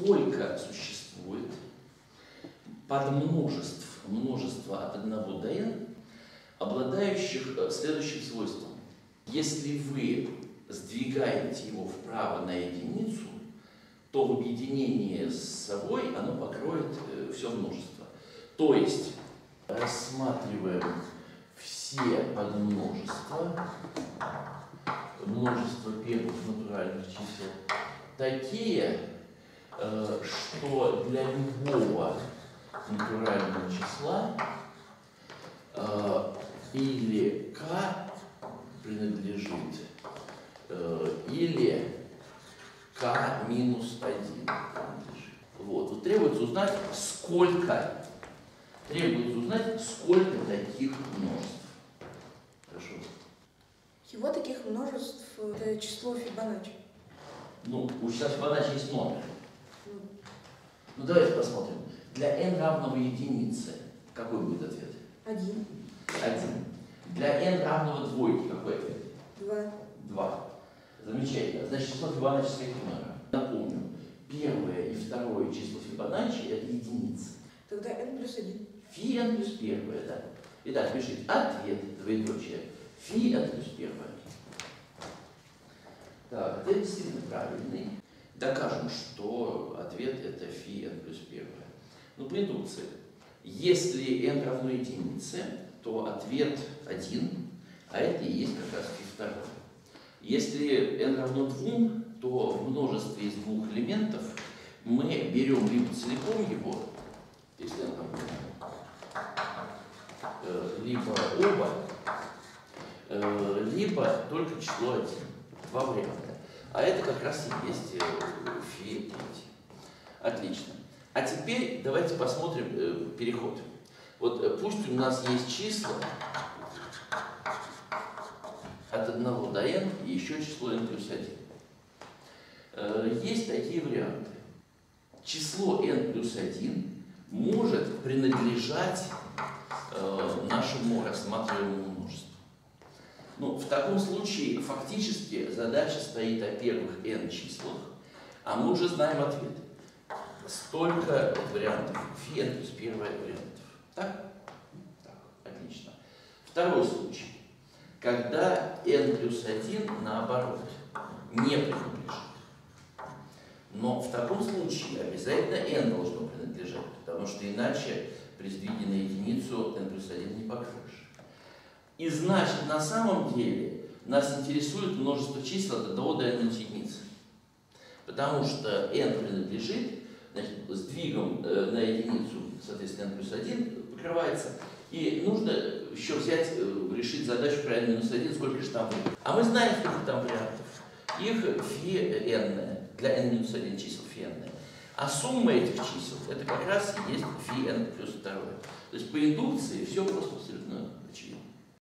сколько существует подмножеств множества от 1 до n, обладающих э, следующим свойством. Если вы сдвигаете его вправо на единицу, то в объединении с собой оно покроет э, все множество. То есть рассматриваем все подмножества, множество первых натуральных чисел, такие, что для любого натурального числа э, или k принадлежит э, или k минус 1 принадлежит. Вот. вот требуется узнать, сколько требуется узнать, сколько таких множеств. Хорошо. Всего таких множеств это число Фибоначчи. Ну, у числа Фибоначчи есть номер. Ну, давайте посмотрим. Для n равного единице какой будет ответ? Один, Один. Для n равного двойке какой ответ? два, Два. Замечательно. Значит, число Фибоначчи своих номера. Напомню, первое и второе число Фибоначчи это единицы. тогда n плюс один. Фи n плюс первое, да. Итак, пишите ответ, двоеточие. Фи n плюс первое. Так, ответ действительно правильный. Докажем, что ответ это фи n плюс первое. Ну, по индукции. Если n равно единице, то ответ 1, а это и есть как раз фи второе. Если n равно 2, то в множестве из двух элементов мы берем либо целиком его, если n равно э, либо оба, э, либо только число 1. Два варианта. А это как раз и есть э, фи третий. Отлично. А теперь давайте посмотрим э, переход. Вот э, пусть у нас есть числа от 1 до n и еще число n плюс 1. Э, есть такие варианты. Число n плюс 1 может принадлежать э, нашему рассматриваемому множеству. Ну, в таком случае фактически задача стоит о первых n числах, а мы уже знаем ответ. Столько вариантов. Фи n плюс первое вариантов. Так? Так, отлично. Второй случай. Когда n плюс 1 наоборот не принадлежит. Но в таком случае обязательно n должно принадлежать, потому что иначе при сдвиге на единицу n плюс 1 не покроешь. И значит, на самом деле нас интересует множество чисел от 1 до n единиц. Потому что n принадлежит, значит, сдвигом э, на единицу, соответственно, n плюс 1 покрывается. И нужно еще взять, э, решить задачу про n минус 1, сколько же там будет. А мы знаем, сколько там вариантов. Их фи n для n минус 1 чисел фи n. А сумма этих чисел, это как раз и есть фи n плюс 2. То есть по индукции все просто абсолютно очевидно.